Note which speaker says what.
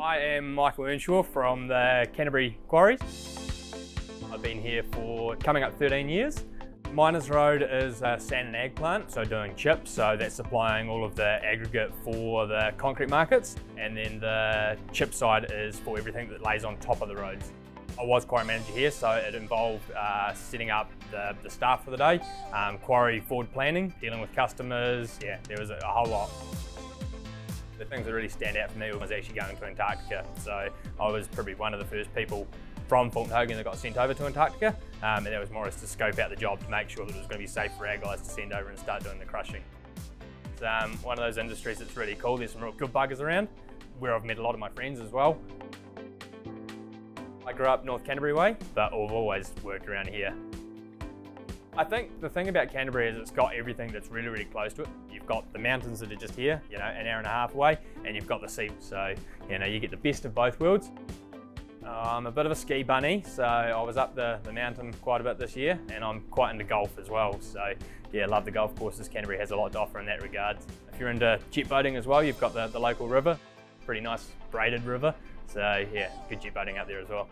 Speaker 1: I am Michael Earnshaw from the Canterbury Quarries. I've been here for coming up 13 years. Miners Road is a sand and ag plant, so doing chips, so that's supplying all of the aggregate for the concrete markets, and then the chip side is for everything that lays on top of the roads. I was quarry manager here, so it involved uh, setting up the, the, staff for the day, um, quarry forward planning, dealing with customers, yeah, there was a, a whole lot. The things that really stand out for me was actually going to Antarctica. So I was probably one of the first people from Fulton Hogan that got sent over to Antarctica. Um, and that was more to scope out the job to make sure that it was going to be safe for our guys to send over and start doing the crushing. It's um, one of those industries that's really cool. There's some real good buggers around where I've met a lot of my friends as well. I grew up North Canterbury way, but I've always worked around here. I think the thing about Canterbury is it's got everything that's really, really close to it. You've got the mountains that are just here, you know, an hour and a half away, and you've got the sea. So, you know, you get the best of both worlds. I'm a bit of a ski bunny, so I was up the, the mountain quite a bit this year, and I'm quite into golf as well. So, yeah, love the golf courses. Canterbury has a lot to offer in that regard. If you're into jet boating as well, you've got the, the local river, pretty nice braided river. So, yeah, good jet boating up there as well.